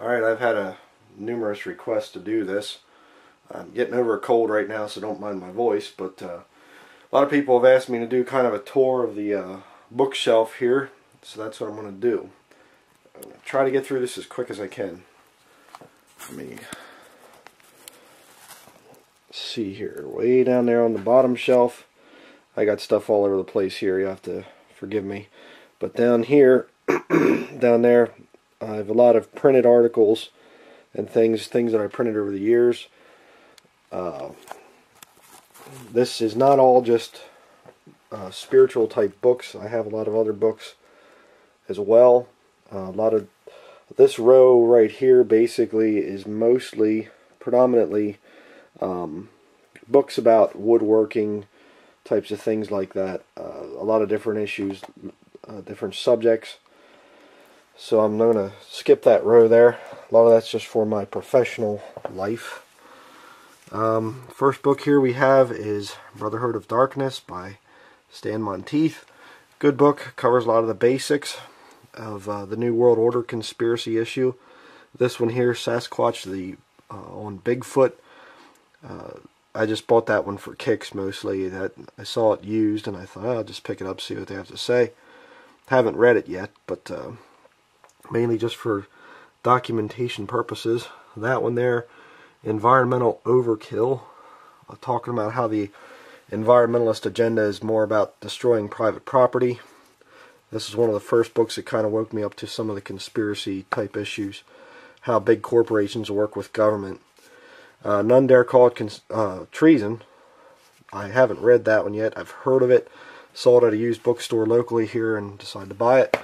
Alright, I've had a numerous requests to do this. I'm getting over a cold right now, so don't mind my voice, but uh, a lot of people have asked me to do kind of a tour of the uh, bookshelf here, so that's what I'm going to do. To try to get through this as quick as I can. Let me see here. Way down there on the bottom shelf, I got stuff all over the place here. You have to forgive me. But down here, down there, I have a lot of printed articles and things, things that I printed over the years. Uh, this is not all just uh, spiritual type books. I have a lot of other books as well. Uh, a lot of this row right here basically is mostly, predominantly, um, books about woodworking types of things like that. Uh, a lot of different issues, uh, different subjects. So I'm going to skip that row there. A lot of that's just for my professional life. Um, first book here we have is Brotherhood of Darkness by Stan Monteith. Good book, covers a lot of the basics of uh, the New World Order conspiracy issue. This one here, Sasquatch the uh, on Bigfoot. Uh, I just bought that one for kicks mostly. That I saw it used and I thought oh, I'll just pick it up, see what they have to say. Haven't read it yet, but uh, mainly just for documentation purposes. That one there, environmental overkill, uh, talking about how the environmentalist agenda is more about destroying private property. This is one of the first books that kind of woke me up to some of the conspiracy type issues, how big corporations work with government. Uh, None Dare Call It uh, Treason. I haven't read that one yet. I've heard of it. Saw it at a used bookstore locally here and decided to buy it.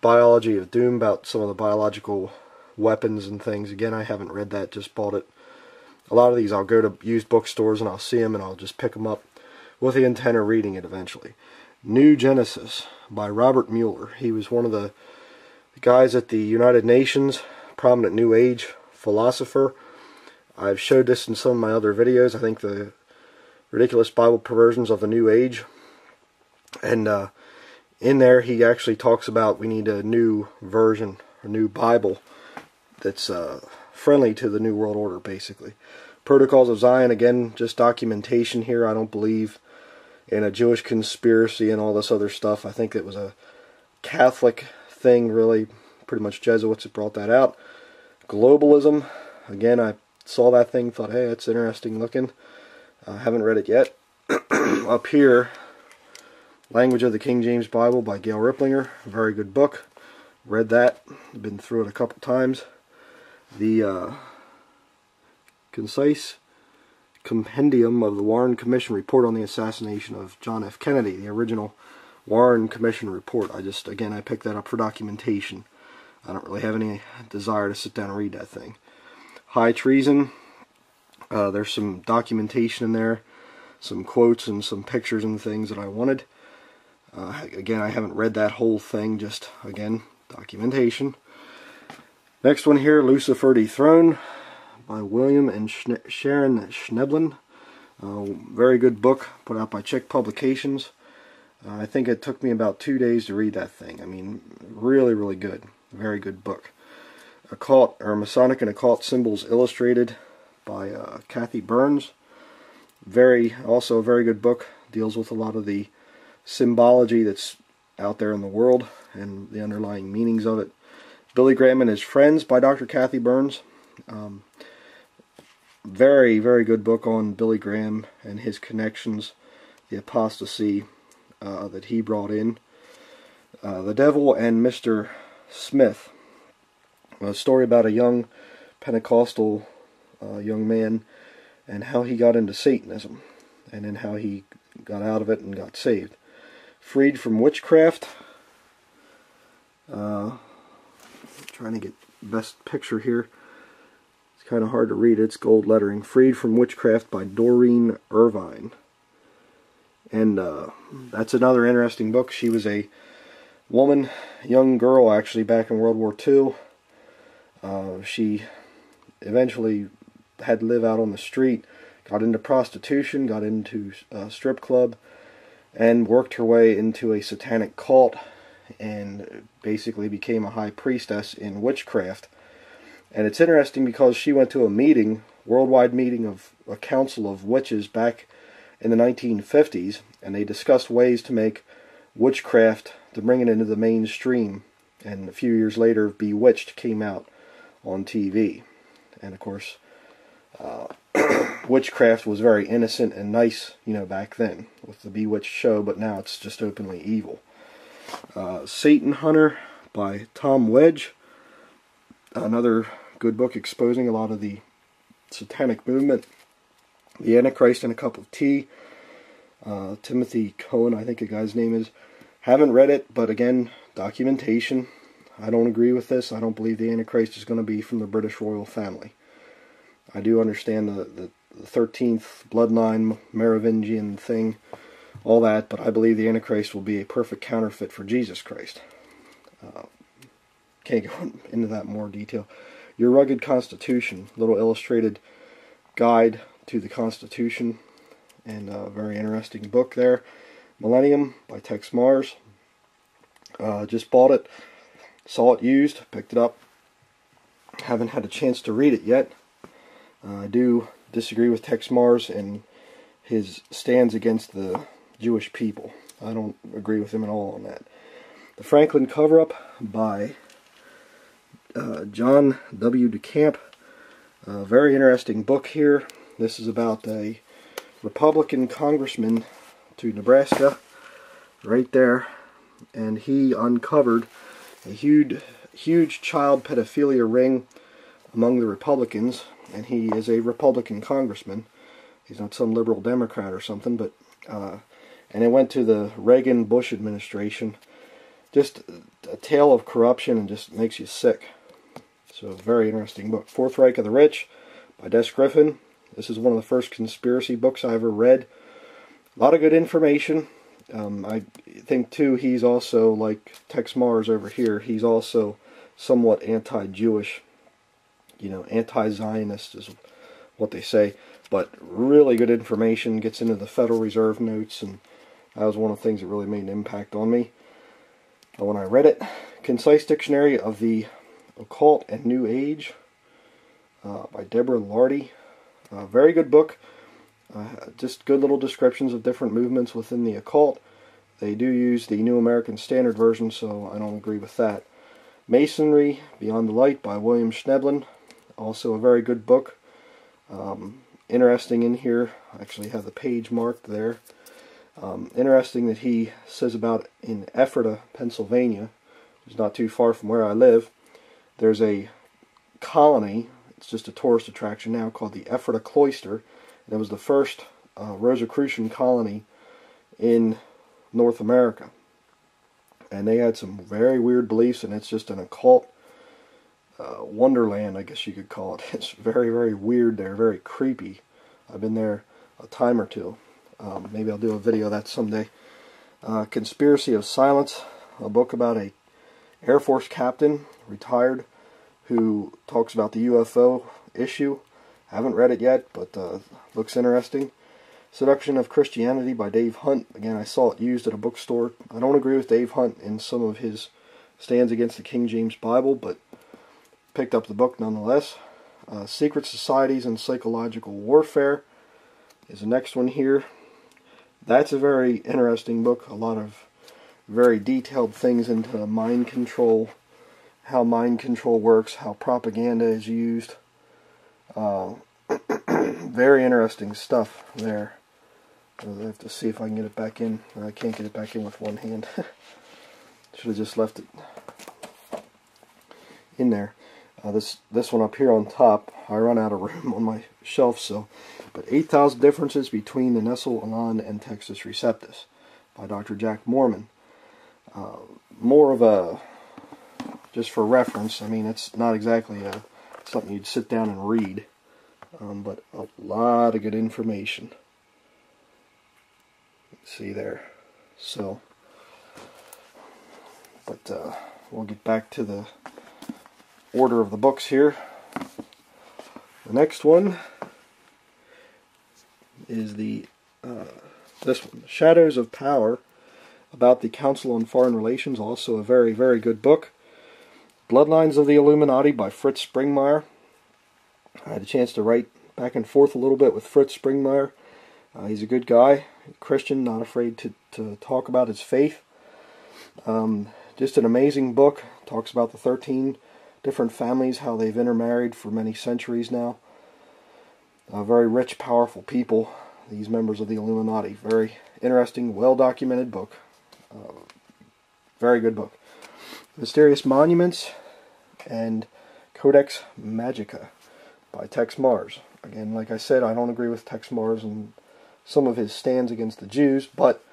Biology of Doom about some of the biological weapons and things. Again, I haven't read that, just bought it. A lot of these I'll go to used bookstores and I'll see them and I'll just pick them up with the intent of reading it eventually. New Genesis by Robert Muller. He was one of the guys at the United Nations, prominent New Age philosopher. I've showed this in some of my other videos. I think the ridiculous Bible perversions of the New Age. And uh, in there he actually talks about we need a new version, a new Bible that's uh, friendly to the New World Order, basically. Protocols of Zion, again, just documentation here. I don't believe in a Jewish conspiracy and all this other stuff. I think it was a Catholic thing, really. Pretty much Jesuits have brought that out. Globalism, again, I saw that thing, thought, hey, it's interesting looking. I haven't read it yet. Up here, Language of the King James Bible by Gail Riplinger. Very good book. Read that. Been through it a couple times. The uh, concise compendium of the Warren Commission report on the assassination of John F. Kennedy, the original Warren Commission report. I just, again, I picked that up for documentation. I don't really have any desire to sit down and read that thing. High Treason. Uh, there's some documentation in there, some quotes and some pictures and things that I wanted. Uh, again, I haven't read that whole thing, just, again, documentation. Next one here, Lucifer Dethroned by William and Schne Sharon Schnoebelen. Uh, very good book, put out by Chick Publications. Uh, I think it took me about two days to read that thing. I mean, really, really good. Very good book. Occult, or Masonic and Occult Symbols Illustrated by uh, Cathy Burns. Very, also a very good book. Deals with a lot of the symbology that's out there in the world and the underlying meanings of it. Billy Graham and His Friends by Dr. Cathy Burns. Um, very, very good book on Billy Graham and his connections, the apostasy uh, that he brought in. Uh, the Devil and Mr. Smith. A story about a young Pentecostal uh, young man and how he got into Satanism and then how he got out of it and got saved. Freed from Witchcraft. Uh, trying to get best picture here. It's kind of hard to read. It's gold lettering. Freed from Witchcraft by Doreen Irvine. And uh, that's another interesting book. She was a woman, young girl actually, back in World War II. Uh, she eventually had to live out on the street, got into prostitution, got into a strip club, and worked her way into a satanic cult and basically became a high priestess in witchcraft And it's interesting because she went to a meeting, worldwide meeting of a council of witches back in the 1950s, and they discussed ways to make witchcraft to bring it into the mainstream. And a few years later, Bewitched came out on TV. And of course, uh, witchcraft was very innocent and nice, you know, back then with the Bewitched show, but now it's just openly evil. Uh, Satan Hunter by Tom Wedge. Another good book exposing a lot of the satanic movement. The Antichrist and a Cup of Tea. Uh, Timothy Cohen, I think the guy's name is. Haven't read it, but again, documentation. I don't agree with this. I don't believe the Antichrist is going to be from the British royal family. I do understand the, the, the 13th bloodline Merovingian thing, all that, but I believe the Antichrist will be a perfect counterfeit for Jesus Christ. Uh, can't go into that more detail. Your Rugged Constitution, little illustrated guide to the Constitution, and a very interesting book there. Millennium by Texe Marrs. Uh, just bought it, saw it used, picked it up. Haven't had a chance to read it yet. Uh, I do disagree with Texe Marrs and his stands against the Jewish people. I don't agree with him at all on that. The Franklin Cover Up by uh, John W. DeCamp. A very interesting book here. This is about a Republican congressman to Nebraska, right there, and he uncovered a huge, huge child pedophilia ring among the Republicans and he is a Republican congressman. He's not some liberal Democrat or something, but uh, and it went to the Reagan Bush administration. Just a tale of corruption and just makes you sick. So, very interesting book. Fourth Reich of the Rich by Des Griffin. This is one of the first conspiracy books I ever read. A lot of good information. Um, I think, too, he's also, like Texe Marrs over here, he's also somewhat anti Jewish you know, anti-Zionist is what they say. But really good information, gets into the Federal Reserve notes, and that was one of the things that really made an impact on me. when I read it, Concise Dictionary of the Occult and New Age uh, by Deborah Lardy. Uh, very good book. Uh, just good little descriptions of different movements within the occult. They do use the New American Standard Version, so I don't agree with that. Masonry Beyond the Light by William Schnoebelen also a very good book. Um, interesting in here, I actually have the page marked there. Um, interesting that he says about in Ephrata, Pennsylvania, which is not too far from where I live, there's a colony, it's just a tourist attraction now, called the Ephrata Cloister, and it was the first uh, Rosicrucian colony in North America. And they had some very weird beliefs, and it's just an occult uh, wonderland, I guess you could call it. It's very, very weird there, very creepy. I've been there a time or two. Um, maybe I'll do a video of that someday. Uh, Conspiracy of Silence, a book about a Air Force captain, retired, who talks about the UFO issue. I Haven't read it yet, but uh, looks interesting. Seduction of Christianity by Dave Hunt. Again, I saw it used at a bookstore. I don't agree with Dave Hunt in some of his stands against the King James Bible, but picked up the book nonetheless. Uh, Secret Societies and Psychological Warfare is the next one here. That's a very interesting book. A lot of very detailed things into mind control, how mind control works, how propaganda is used. Uh, very interesting stuff there. I have to see if I can get it back in. I can't get it back in with one hand. Should have just left it in there. Uh, this this one up here on top, I run out of room on my shelf, so. But 8,000 differences between the Nestle Aland and Textus Receptus by Dr. Jack Moorman. Uh, more of a, just for reference, I mean, it's not exactly a, something you'd sit down and read, um, but a lot of good information. See there. So, but uh, we'll get back to the order of the books here. The next one is the uh, this one, Shadows of Power, about the Council on Foreign Relations. Also a very very good book. Bloodlines of the Illuminati by Fritz Springmeier. I had a chance to write back and forth a little bit with Fritz Springmeier. Uh, he's a good guy, Christian, not afraid to, to talk about his faith. Um, just an amazing book. Talks about the 13 different families, how they've intermarried for many centuries now. Uh, very rich, powerful people, these members of the Illuminati. Very interesting, well documented book. Uh, very good book. Mysterious Monuments and Codex Magica by Texe Marrs. Again, like I said, I don't agree with Texe Marrs and some of his stands against the Jews, but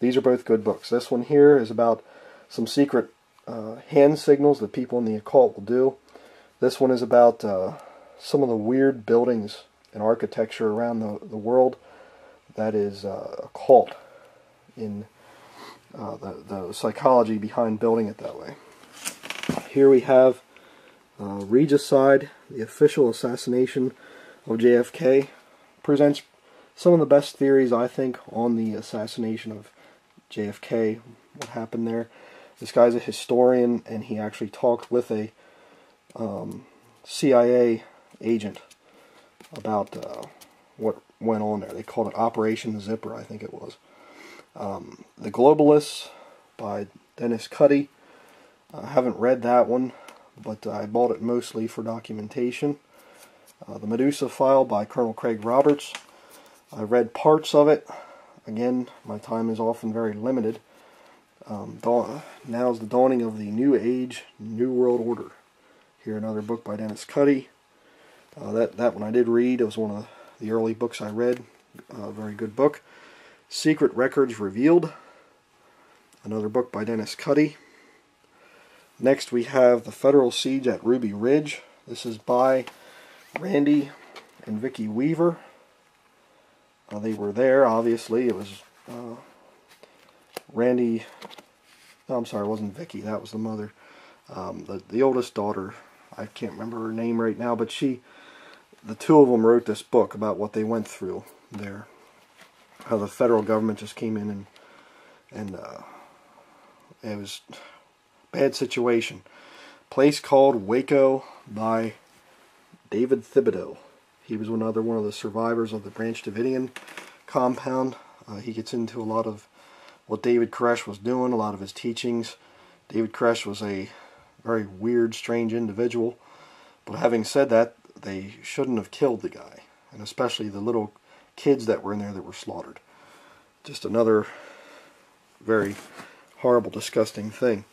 these are both good books. This one here is about some secret uh, hand signals that people in the occult will do. This one is about uh, some of the weird buildings and architecture around the, the world that is uh, occult in uh, the, the psychology behind building it that way. Here we have uh, Regicide, the official assassination of JFK, presents some of the best theories, I think, on the assassination of JFK, what happened there. This guy's a historian, and he actually talked with a um, CIA agent about uh, what went on there. They called it Operation Zipper, I think it was. Um, the Globalists by Dennis Cuddy. I haven't read that one, but I bought it mostly for documentation. Uh, the Medusa File by Colonel Craig Roberts. I read parts of it. Again, my time is often very limited. Um, now is the dawning of the New Age, New World Order. Here, another book by Dennis Cuddy. Uh, that that one I did read. It was one of the early books I read. A uh, very good book. Secret Records Revealed. Another book by Dennis Cuddy. Next we have The Federal Siege at Ruby Ridge. This is by Randy and Vicki Weaver. Uh, they were there, obviously. It was uh, Randy. No, I'm sorry, it wasn't Vicky, That was the mother. Um, the the oldest daughter. I can't remember her name right now, but she, the two of them wrote this book about what they went through there. How the federal government just came in and and uh, it was bad situation. Place called Waco by David Thibodeau. He was another one of the survivors of the Branch Davidian compound. Uh, he gets into a lot of what David Koresh was doing, a lot of his teachings. David Koresh was a very weird, strange individual. But having said that, they shouldn't have killed the guy, and especially the little kids that were in there that were slaughtered. Just another very horrible, disgusting thing.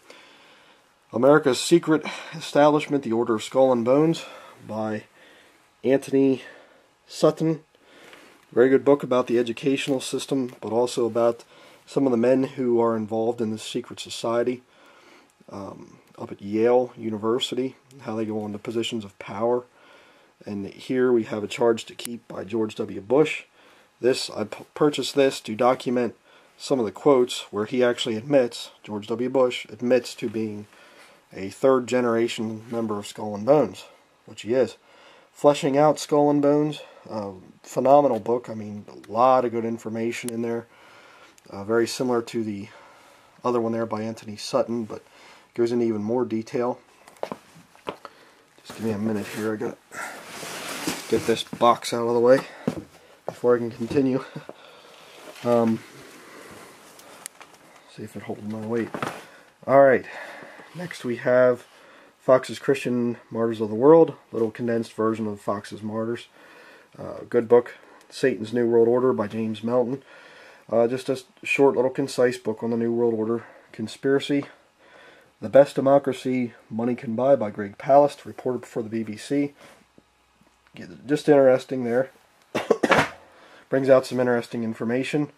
America's Secret Establishment, The Order of Skull and Bones by Anthony Sutton. Very good book about the educational system, but also about some of the men who are involved in this secret society um, up at Yale University, how they go on to positions of power. And here we have a charge to keep by George W. Bush. This I purchased this to document some of the quotes where he actually admits, George W. Bush admits to being a third generation member of Skull and Bones, which he is. Fleshing Out Skull and Bones, uh, phenomenal book. I mean, a lot of good information in there. Uh, very similar to the other one there by Anthony Sutton, but goes into even more detail. Just give me a minute here. I got get this box out of the way before I can continue. um, see if it holds my weight. All right. Next we have Foxe's Christian Martyrs of the World, little condensed version of Foxe's Martyrs. Uh, good book, Satan's New World Order by James Melton. Uh, just a short, little concise book on the New World Order conspiracy. The Best Democracy Money Can Buy by Greg Palast, reported for the BBC. Just interesting there. Brings out some interesting information.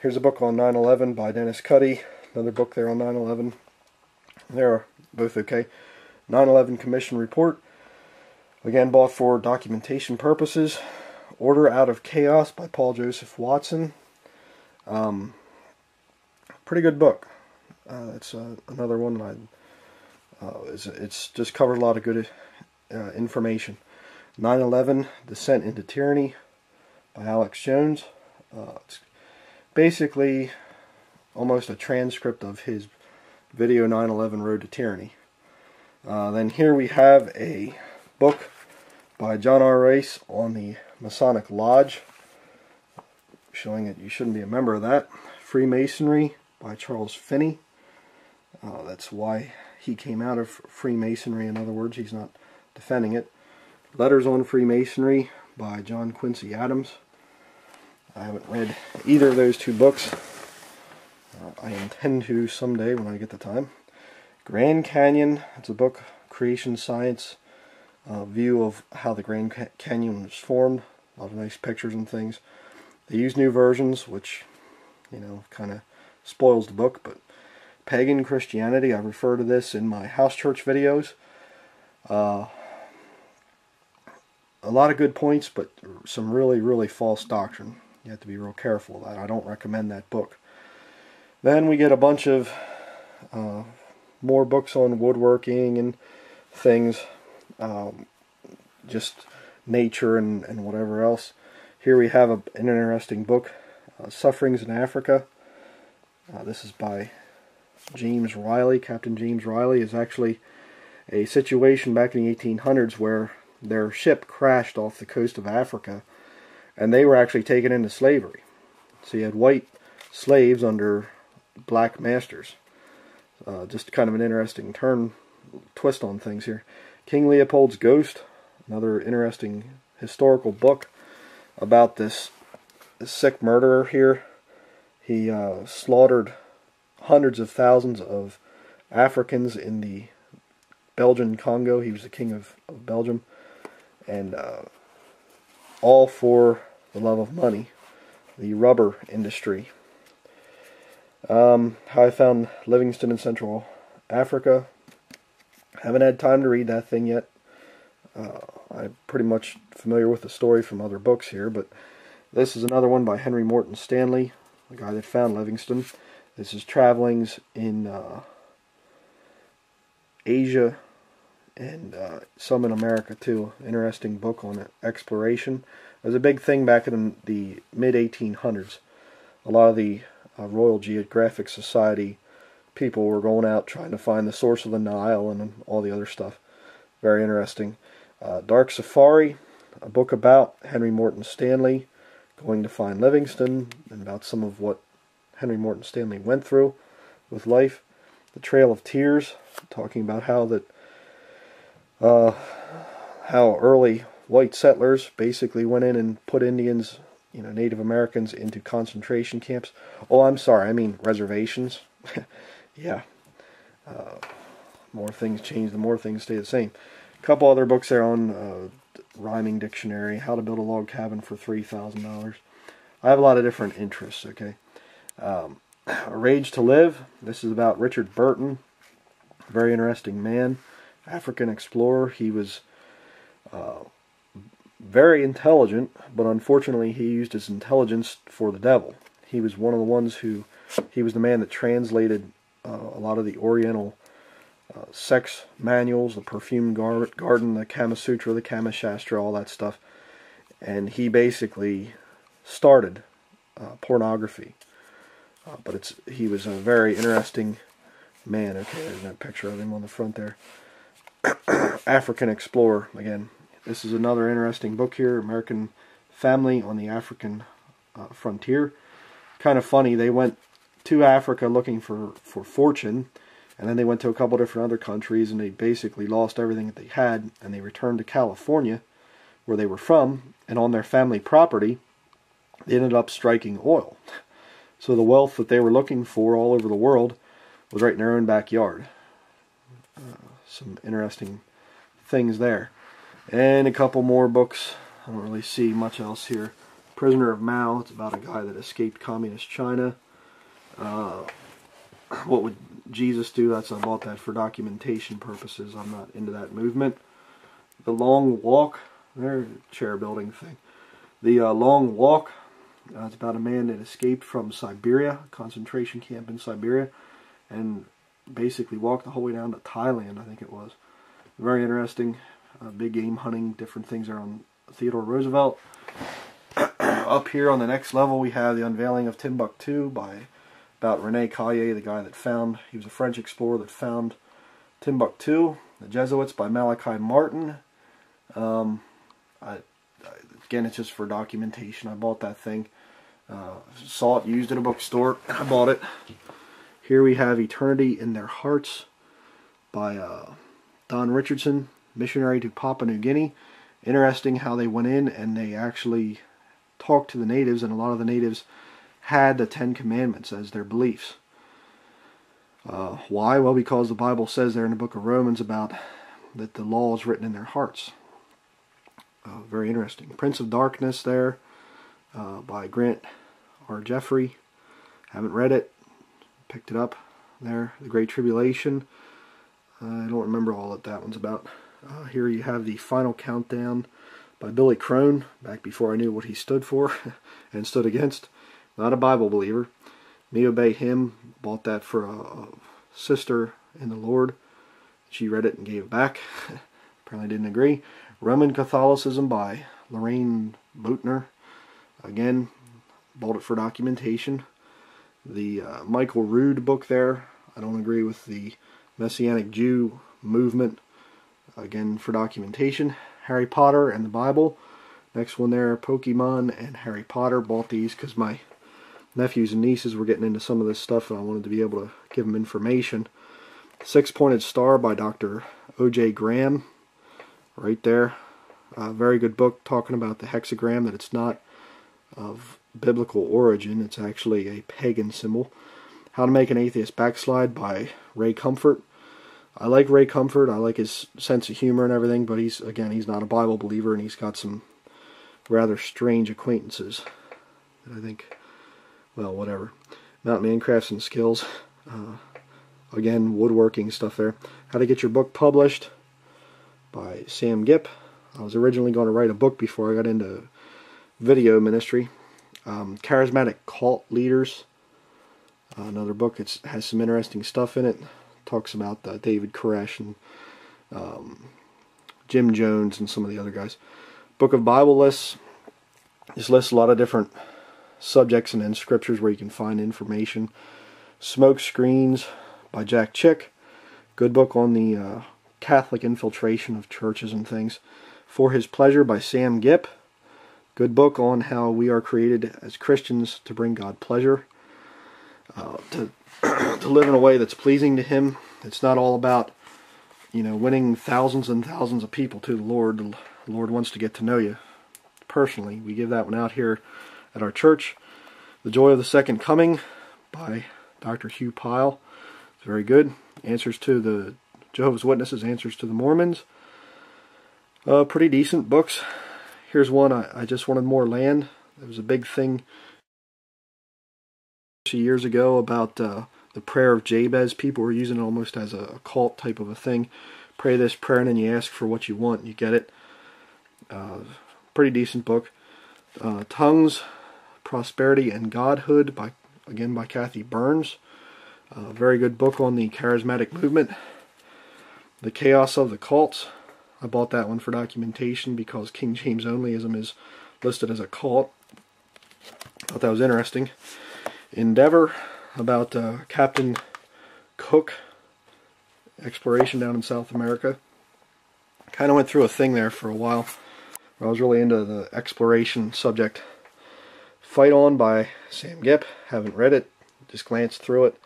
Here's a book on 9 11 by Dennis Cuddy. Another book there on 9 11. They're both okay. 9-11 Commission Report. Again, bought for documentation purposes. Order Out of Chaos by Paul Joseph Watson. Um, pretty good book. Uh, it's uh, another one I. Uh, it's, it's, just covered a lot of good uh, information. 9/11: Descent into Tyranny by Alex Jones. Uh, it's basically almost a transcript of his video 9/11 Road to Tyranny. Uh, then here we have a book by John R. Rice on the Masonic Lodge, showing that you shouldn't be a member of that. Freemasonry by Charles Finney. Uh, that's why he came out of Freemasonry, in other words, he's not defending it. Letters on Freemasonry by John Quincy Adams. I haven't read either of those two books. Uh, I intend to someday when I get the time. Grand Canyon, it's a book, creation science, uh, view of how the Grand Canyon was formed. A lot of nice pictures and things. They use new versions, which, you know, kind of spoils the book, but pagan Christianity, I refer to this in my house church videos. Uh, a lot of good points, but some really, really false doctrine. You have to be real careful of that. I don't recommend that book. Then we get a bunch of uh, more books on woodworking and things, um, just nature and, and whatever else. Here we have a, an interesting book, uh, Sufferings in Africa. Uh, this is by James Riley. Captain James Riley is actually a situation back in the 1800s where their ship crashed off the coast of Africa and they were actually taken into slavery. So you had white slaves under black masters. Uh, just kind of an interesting turn, twist on things here. King Leopold's Ghost, another interesting historical book about this, this sick murderer here. He uh, slaughtered hundreds of thousands of Africans in the Belgian Congo. He was the king of, of Belgium. And uh, all for the love of money, the rubber industry. Um, how I found Livingstone in Central Africa. Haven't had time to read that thing yet. Uh, I'm pretty much familiar with the story from other books here, but this is another one by Henry Morton Stanley, the guy that found Livingstone. This is Travelings in uh, Asia and uh, some in America too. Interesting book on exploration. It was a big thing back in the mid 1800s. A lot of the uh, Royal Geographic Society people were going out trying to find the source of the Nile and all the other stuff. Very interesting. Uh, Dark Safari, a book about Henry Morton Stanley going to find Livingstone and about some of what Henry Morton Stanley went through with life. The Trail of Tears, talking about how that uh, how early white settlers basically went in and put Indians, you know, Native Americans into concentration camps. Oh, I'm sorry, I mean reservations. yeah. Uh, more things change, the more things stay the same. A couple other books there on uh, rhyming dictionary, how to build a log cabin for three thousand dollars. I have a lot of different interests. Okay, um, a Rage to Live. This is about Richard Burton, very interesting man, African explorer. He was uh, very intelligent, but unfortunately he used his intelligence for the devil. He was one of the ones who, he was the man that translated uh, a lot of the Oriental uh, sex manuals, the perfume gar garden, the Kama Sutra, the Kama Shastra, all that stuff. And he basically started uh, pornography. Uh, but it's he was a very interesting man. Okay, there's that picture of him on the front there. African explorer again. This is another interesting book here, American Family on the African uh, Frontier. Kind of funny, they went to Africa looking for, for fortune, and then they went to a couple different other countries, and they basically lost everything that they had, and they returned to California, where they were from, and on their family property, they ended up striking oil. So the wealth that they were looking for all over the world was right in their own backyard. Uh, some interesting things there. And a couple more books. I don't really see much else here. Prisoner of Mao. It's about a guy that escaped communist China. Uh, what would Jesus do? That's I bought that for documentation purposes. I'm not into that movement. The Long Walk. There, chair building thing. The uh, Long Walk. Uh, it's about a man that escaped from Siberia, concentration camp in Siberia, and basically walked the whole way down to Thailand, I think it was. Very interesting uh, big game hunting, different things are on Theodore Roosevelt. Up here on the next level, we have the unveiling of Timbuktu by about Rene Caillié, the guy that found, he was a French explorer that found Timbuktu. The Jesuits by Malachi Martin. Um, I, again, it's just for documentation. I bought that thing. Uh, saw it used at a bookstore. I bought it. Here we have Eternity in Their Hearts by uh, Don Richardson, missionary to Papua New Guinea. Interesting how they went in and they actually talked to the natives, and a lot of the natives had the Ten Commandments as their beliefs. Uh, why? Well, because the Bible says there in the book of Romans about that the law is written in their hearts. Uh, very interesting. Prince of Darkness there uh, by Grant R. Jeffrey. Haven't read it. Picked it up there. The Great Tribulation. I don't remember all that that one's about. Uh, here you have the Final Countdown by Billy Crone, back before I knew what he stood for and stood against. Not a Bible believer. Me Obey Him, bought that for a, a sister in the Lord. She read it and gave it back. Apparently didn't agree. Roman Catholicism by Lorraine Boettner. Again, bought it for documentation. The uh, Michael Rood book there. I don't agree with the Messianic Jew movement. Again, for documentation. Harry Potter and the Bible. Next one there, Pokemon and Harry Potter. Bought these because my nephews and nieces were getting into some of this stuff and I wanted to be able to give them information. Six Pointed Star by Dr. O.J. Graham. Right there. A very good book talking about the hexagram, that it's not of biblical origin. It's actually a pagan symbol. How to Make an Atheist Backslide by Ray Comfort. I like Ray Comfort. I like his sense of humor and everything, but he's again he's not a Bible believer and he's got some rather strange acquaintances. That I think, well, whatever. Mountain Man Crafts and Skills. Uh, again, woodworking stuff there. How to Get Your Book Published by Sam Gipp. I was originally going to write a book before I got into video ministry. Um, Charismatic Cult Leaders. Uh, another book. It has some interesting stuff in it talks about uh, David Koresh and um, Jim Jones and some of the other guys. Book of Bible lists. This lists a lot of different subjects and then scriptures where you can find information. Smoke Screens by Jack Chick. Good book on the uh, Catholic infiltration of churches and things. For His Pleasure by Sam Gipp. Good book on how we are created as Christians to bring God pleasure. Uh, to to live in a way that's pleasing to Him. It's not all about, you know, winning thousands and thousands of people to the Lord. The Lord wants to get to know you personally. We give that one out here at our church. The Joy of the Second Coming by Dr. Hugh Pyle. It's very good. Answers to the Jehovah's Witnesses, Answers to the Mormons. Uh, pretty decent books. Here's one. I, I just wanted more land. It was a big thing years ago about uh, the prayer of Jabez. People were using it almost as a cult type of a thing. Pray this prayer and then you ask for what you want and you get it. Uh, pretty decent book. Uh, Tongues, Prosperity and Godhood by again by Cathy Burns. Uh, very good book on the charismatic movement. The Chaos of the Cults. I bought that one for documentation because King James Onlyism is listed as a cult. Thought that was interesting. Endeavor about uh, Captain Cook exploration down in South America. Kind of went through a thing there for a while I was really into the exploration subject. Fight On by Sam Gipp. Haven't read it, just glanced through it.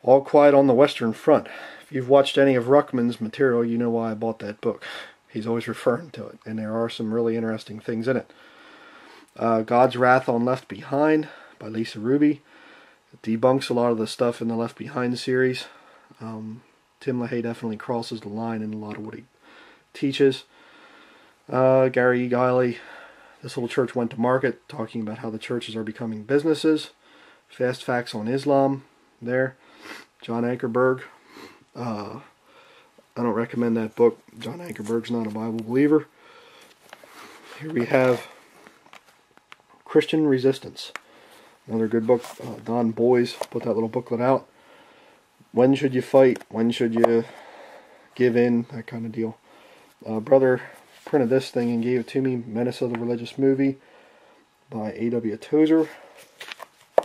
All Quiet on the Western Front. If you've watched any of Ruckman's material, you know why I bought that book. He's always referring to it, and there are some really interesting things in it. Uh, God's Wrath on Left Behind by Lisa Ruby. It debunks a lot of the stuff in the Left Behind series. Um, Tim LaHaye definitely crosses the line in a lot of what he teaches. Uh, Gary Gilley, This Little Church Went to Market, talking about how the churches are becoming businesses. Fast Facts on Islam, there. John Ankerberg. Uh, I don't recommend that book. John Ankerberg's not a Bible believer. Here we have Christian Resistance. Another good book. Uh, Don Boys put that little booklet out. When should you fight? When should you give in? That kind of deal. Uh, brother printed this thing and gave it to me. Menace of the Religious Movie by A.W. Tozer.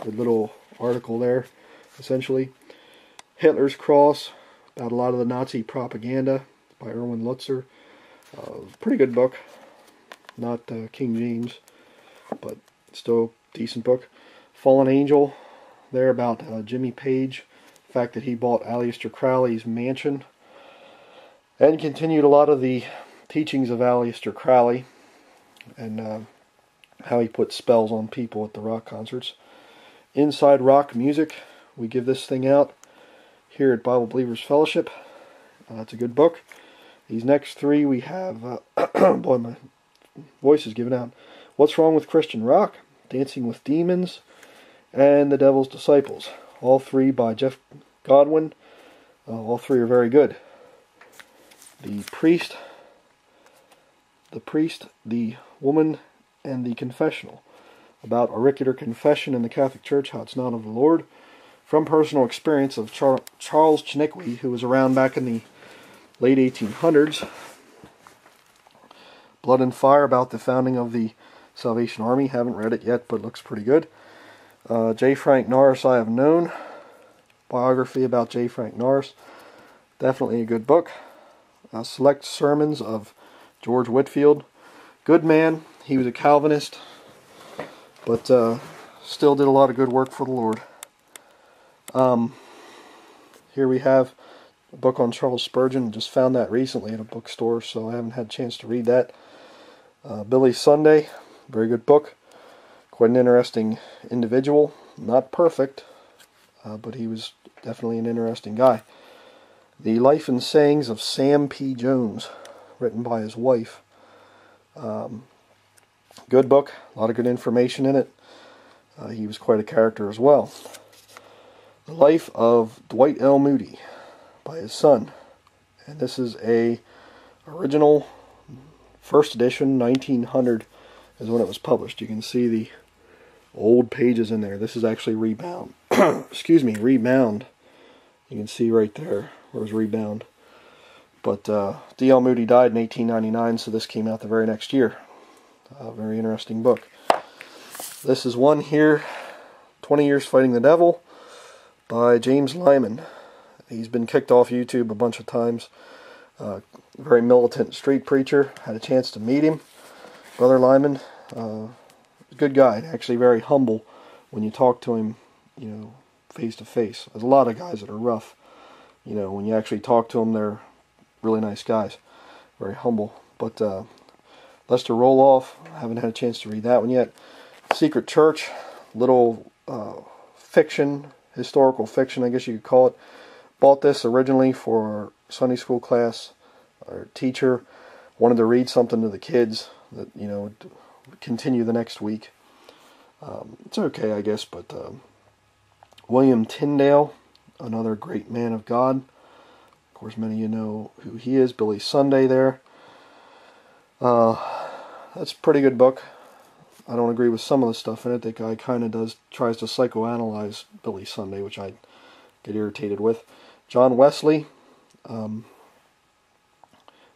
Good little article there, essentially. Hitler's Cross about a lot of the Nazi propaganda by Erwin Lutzer. Uh, pretty good book. Not uh, King James, but still decent book. Fallen Angel, there about uh, Jimmy Page, the fact that he bought Aleister Crowley's mansion, and continued a lot of the teachings of Aleister Crowley, and uh, how he put spells on people at the rock concerts. Inside Rock Music, we give this thing out here at Bible Believers Fellowship. Uh, it's a good book. These next three we have, uh, boy, my voice is giving out. What's Wrong with Christian Rock? Dancing with Demons, and The Devil's Disciples. All three by Jeff Godwin. Uh, all three are very good. The Priest, The Priest, The Woman, and The Confessional. About auricular confession in the Catholic Church, how it's not of the Lord. From personal experience of Char- Charles Chiniquy, who was around back in the late 1800s. Blood and Fire about the founding of the Salvation Army. Haven't read it yet, but looks pretty good. Uh, J. Frank Norris, I have known. Biography about J. Frank Norris. Definitely a good book. Uh, select sermons of George Whitefield. Good man. He was a Calvinist, but uh, still did a lot of good work for the Lord. Um, here we have a book on Charles Spurgeon. Just found that recently at a bookstore, so I haven't had a chance to read that. Uh, Billy Sunday, very good book. Quite an interesting individual. Not perfect, uh, but he was definitely an interesting guy. The Life and Sayings of Sam P. Jones, written by his wife. Um, good book, a lot of good information in it. Uh, he was quite a character as well. The Life of Dwight L. Moody by his son. And this is a original first edition 1900 is when it was published. You can see the old pages in there. This is actually rebound. Excuse me, rebound. You can see right there where it was rebound. But uh, D.L. Moody died in 1899, so this came out the very next year. A very interesting book. This is one here, 20 Years Fighting the Devil, by James Lyman. He's been kicked off YouTube a bunch of times. Uh, very militant street preacher. Had a chance to meet him. Brother Lyman, uh, good guy. Actually, very humble when you talk to him, you know, face to face. There's a lot of guys that are rough. You know, when you actually talk to them, they're really nice guys. Very humble. But uh, Lester Roloff, I haven't had a chance to read that one yet. Secret Church, little uh, fiction, historical fiction, I guess you could call it. Bought this originally for Sunday school class. Our teacher wanted to read something to the kids that you know would continue the next week. Um, it's okay, I guess, but um, William Tyndale, another great man of God. Course, many of you know who he is. Billy Sunday there. Uh, that's a pretty good book. I don't agree with some of the stuff in it. That guy kind of does tries to psychoanalyze Billy Sunday, which I get irritated with. John Wesley. Um,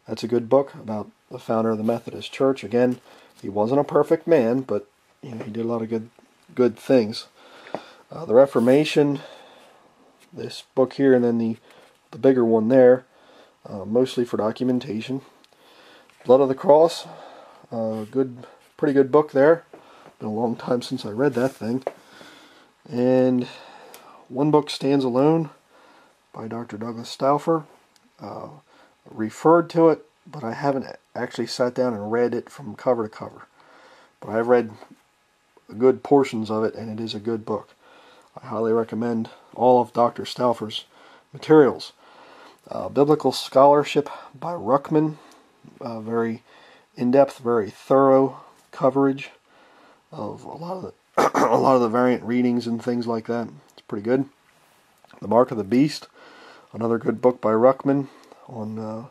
that's a good book about the founder of the Methodist Church. Again, he wasn't a perfect man, but you know he did a lot of good good things. Uh, the Reformation, this book here, and then the the bigger one there, uh, mostly for documentation. Blood of the Cross, uh, good, pretty good book there. Been a long time since I read that thing. And one book stands alone by Dr. Douglas Stauffer. Uh, referred to it, but I haven't actually sat down and read it from cover to cover. But I've read good portions of it, and it is a good book. I highly recommend all of Dr. Stauffer's materials. Uh, Biblical Scholarship by Ruckman, uh, very in-depth, very thorough coverage of a lot of the a lot of the variant readings and things like that. It's pretty good. The Mark of the Beast, another good book by Ruckman on uh,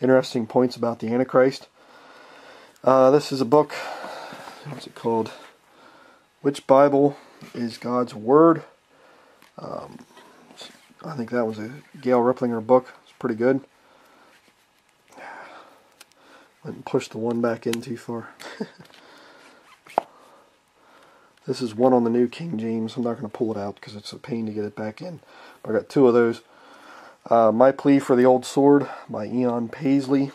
interesting points about the Antichrist. Uh, this is a book. What's it called? Which Bible is God's Word? Um, I think that was a Gail Riplinger book. It's pretty good. Went and pushed the one back in too far. this is one on the new King James. I'm not going to pull it out because it's a pain to get it back in. But I got two of those. Uh, My Plea for the Old Sword by Ian Paisley.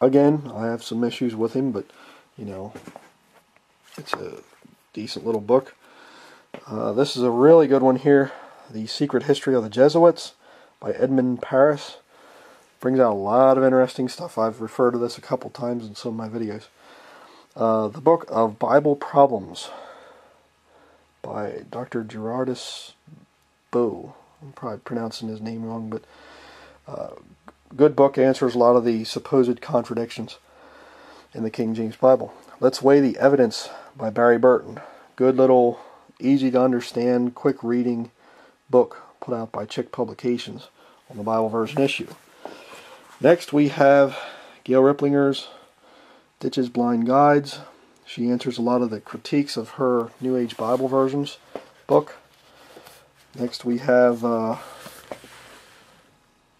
Again, I have some issues with him, but, you know, it's a decent little book. Uh, this is a really good one here. The Secret History of the Jesuits by Edmund Paris. Brings out a lot of interesting stuff. I've referred to this a couple times in some of my videos. Uh, the Book of Bible Problems by Dr. Gerardus Bouw. I'm probably pronouncing his name wrong, but uh, good book answers a lot of the supposed contradictions in the King James Bible. Let's Weigh the Evidence by Barry Burton. Good little, easy to understand, quick reading book put out by Chick Publications on the Bible version issue. Next we have Gail Riplinger's Ditches Blind Guides. She answers a lot of the critiques of her New Age Bible versions book. Next we have uh,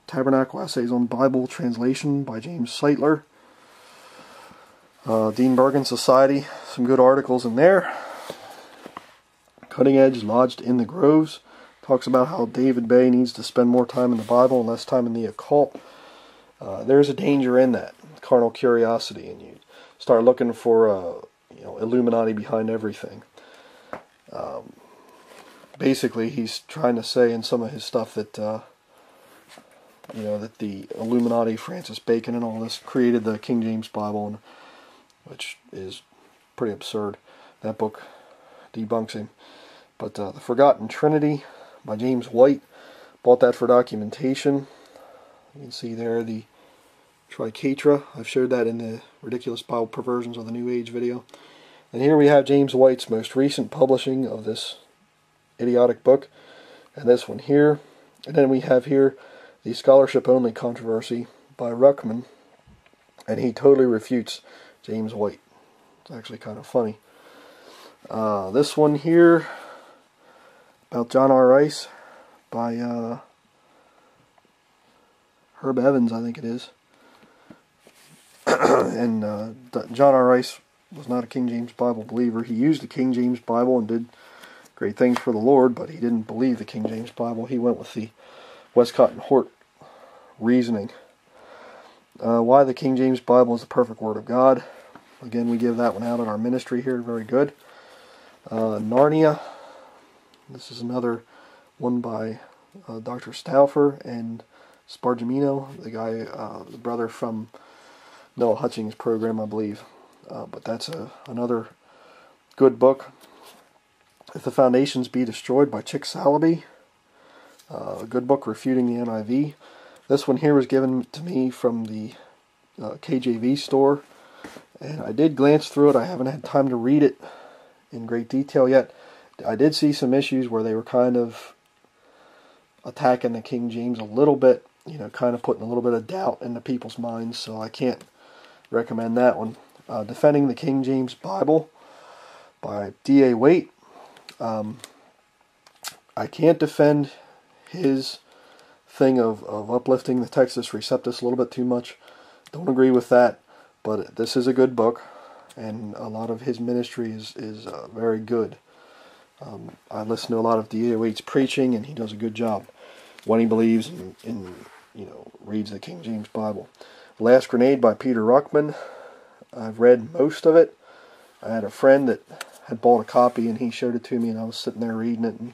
Tabernacle Essays on Bible Translation by James Sightler. Uh, Dean Burgon Society, some good articles in there. Cutting Edge Lodged in the Groves talks about how David Bay needs to spend more time in the Bible and less time in the occult. Uh, there's a danger in that carnal curiosity, and you start looking for uh, you know Illuminati behind everything. Um, basically, he's trying to say in some of his stuff that uh, you know that the Illuminati, Francis Bacon, and all this created the King James Bible, and, which is pretty absurd. That book debunks him. But uh, the Forgotten Trinity by James White, bought that for documentation. You can see there the Triquetra. I've showed that in the Ridiculous Bible Perversions of the New Age video. And here we have James White's most recent publishing of this idiotic book, and this one here. And then we have here the Scholarship Only Controversy by Ruckman, and he totally refutes James White. It's actually kind of funny. Uh, this one here, about John R. Rice, by uh, Herb Evans, I think it is. and uh, John R. Rice was not a King James Bible believer. He used the King James Bible and did great things for the Lord, but he didn't believe the King James Bible. He went with the Westcott and Hort reasoning. Uh, why the King James Bible is the perfect Word of God. Again, we give that one out in our ministry here. Very good. Uh, Narnia. This is another one by uh, Dr. Stauffer and Spargimino, the guy, uh, the brother from Noah Hutchings' program, I believe. Uh, but that's a, another good book. If the Foundations Be Destroyed by Chick Salliby. Uh, a good book refuting the NIV. This one here was given to me from the uh, KJV store. And I did glance through it. I haven't had time to read it in great detail yet. I did see some issues where they were kind of attacking the King James a little bit, you know, kind of putting a little bit of doubt into people's minds, so I can't recommend that one. Uh, Defending the King James Bible by D.A. Waite. Um, I can't defend his thing of, of uplifting the Textus Receptus a little bit too much. Don't agree with that, but this is a good book, and a lot of his ministry is, is uh, very good. Um, I listen to a lot of. Waite's preaching, and he does a good job when he believes in, you know, reads the King James Bible. Last Grenade by Peter Ruckman. I've read most of it. I had a friend that had bought a copy, and he showed it to me, and I was sitting there reading it, and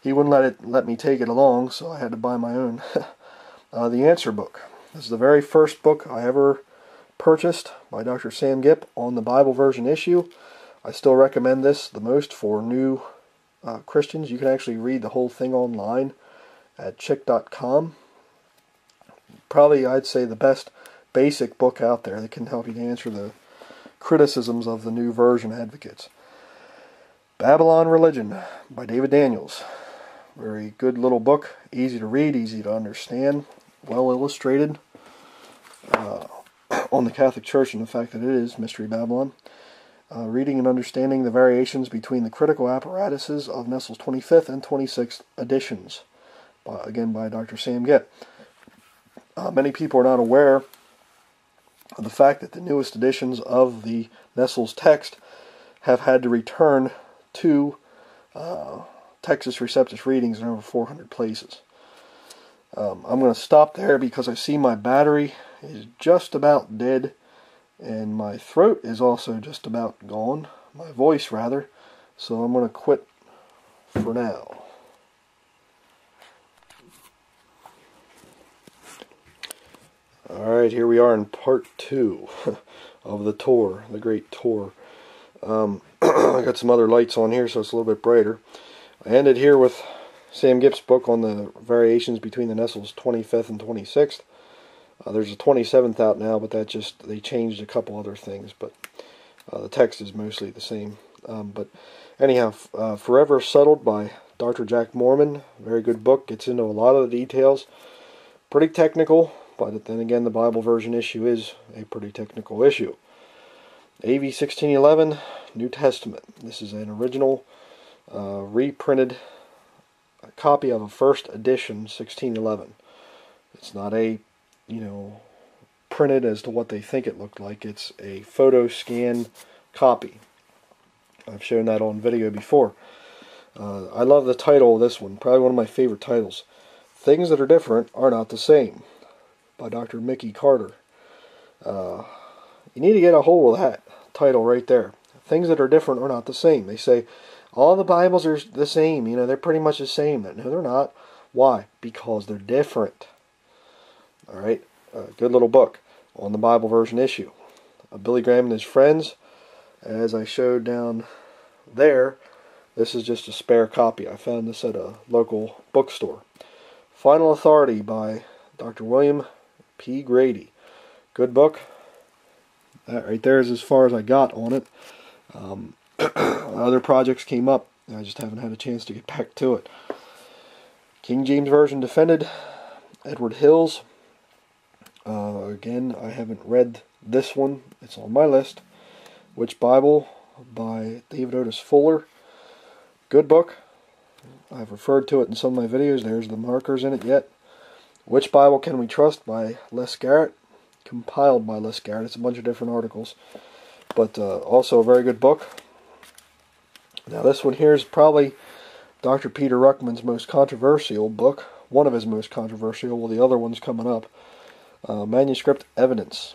he wouldn't let it let me take it along, so I had to buy my own. uh, the Answer Book. This is the very first book I ever purchased by Dr. Sam Gipp on the Bible version issue. I still recommend this the most for new uh, Christians. You can actually read the whole thing online at chick.com. Probably, I'd say, the best basic book out there that can help you to answer the criticisms of the new version advocates. Babylon Religion by David Daniels. Very good little book, easy to read, easy to understand, well illustrated uh, on the Catholic Church and the fact that it is Mystery Babylon uh, reading and understanding the variations between the critical apparatuses of Nestle's 25th and 26th editions, again by Dr. Sam Gipp. Uh, many people are not aware of the fact that the newest editions of the Nestle's text have had to return to uh, Textus Receptus readings in over 400 places. Um, I'm going to stop there because I see my battery is just about dead and my throat is also just about gone. My voice, rather. So I'm going to quit for now. Alright, here we are in part two of the tour, the great tour. Um, I got some other lights on here so it's a little bit brighter. I ended here with Sam Gipp's book on the variations between the Nestles 25th and 26th. Uh, there's a 27th out now, but that just, they changed a couple other things, but uh, the text is mostly the same. Um, but anyhow, uh, Forever Settled by Dr. Jack Moorman, very good book, gets into a lot of the details. Pretty technical, but then again, the Bible version issue is a pretty technical issue. AV 1611, New Testament. This is an original uh, reprinted copy of a first edition 1611. It's not a, you know, printed as to what they think it looked like. It's a photo scan copy. I've shown that on video before. Uh, I love the title of this one, probably one of my favorite titles. Things that are different are not the same, by Dr. Mickey Carter. Uh, you need to get a hold of that title right there. Things that are different are not the same. They say all the Bibles are the same. You know, they're pretty much the same. No, they're not. Why? Because they're different. All right, a good little book on the Bible version issue. Uh, Billy Graham and his friends, as I showed down there. This is just a spare copy. I found this at a local bookstore. Final Authority by Dr. William P. Grady. Good book. That right there is as far as I got on it. Um, other projects came up. I just haven't had a chance to get back to it. King James Version defended. Edward Hills. Uh, again, I haven't read this one. It's on my list. Which Bible by David Otis Fuller. Good book. I've referred to it in some of my videos. There's the markers in it yet. Which Bible Can We Trust by Les Garrett. Compiled by Les Garrett. It's a bunch of different articles. But uh, also a very good book. Now this one here is probably Dr. Peter Ruckman's most controversial book. One of his most controversial. Well, the other one's coming up. Uh, Manuscript Evidence.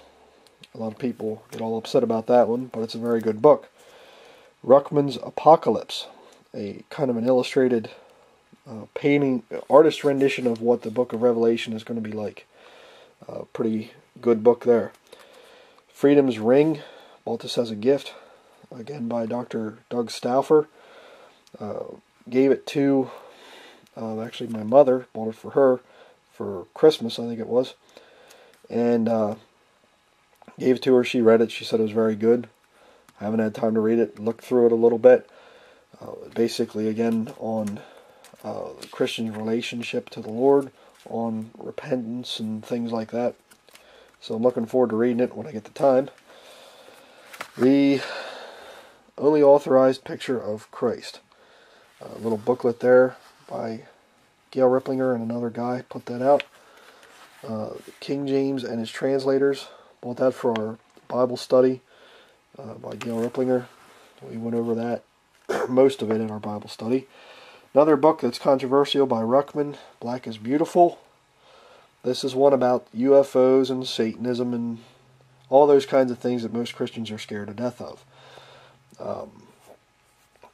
A lot of people get all upset about that one, but it's a very good book. Ruckman's Apocalypse, a kind of an illustrated uh, painting, artist rendition of what the book of Revelation is going to be like. Uh, pretty good book there. Freedom's Ring, this as a gift, again by Dr. Doug Stauffer. Uh, gave it to, uh, actually my mother, bought it for her for Christmas, I think it was. And uh, gave it to her. She read it. She said it was very good. I haven't had time to read it. Looked through it a little bit. Uh, basically, again, on uh, the Christian's relationship to the Lord, on repentance and things like that. So I'm looking forward to reading it when I get the time. The only authorized picture of Christ. A little booklet there by Gail Riplinger and another guy put that out. Uh, King James and his translators bought that for our Bible study uh, by Gail Riplinger. We went over that, most of it in our Bible study. Another book that's controversial by Ruckman, Black is Beautiful. This is one about UFOs and Satanism and all those kinds of things that most Christians are scared to death of. Um,